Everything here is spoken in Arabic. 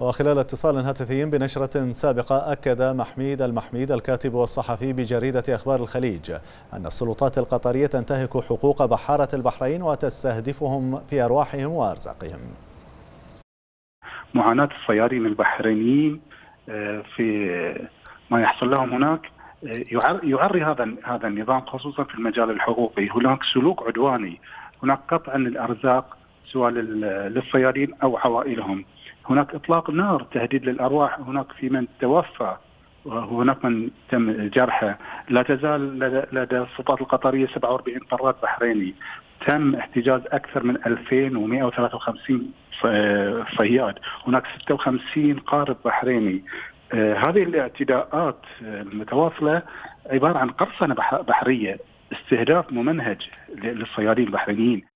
وخلال اتصال هاتفي بنشرة سابقة أكد محميد المحميد الكاتب والصحفي بجريدة أخبار الخليج أن السلطات القطرية تنتهك حقوق بحارة البحرين وتستهدفهم في أرواحهم وأرزاقهم. معاناة الصيادين البحرينيين آه، في ما يحصل لهم هناك آه، يعري هذا هذا النظام خصوصا في المجال الحقوقي، هناك سلوك عدواني، هناك قطع للأرزاق سواء للصيادين أو عوائلهم، هناك إطلاق نار تهديد للأرواح، هناك في من توفى وهناك من تم جرحه، لا تزال لدى السلطات القطرية 47 قرار بحريني، تم احتجاز أكثر من 2153 صياد، هناك 56 قارب بحريني، آه، هذه الاعتداءات المتواصلة عبارة عن قرصنة بحرية استهداف ممنهج للصيادين البحرينيين.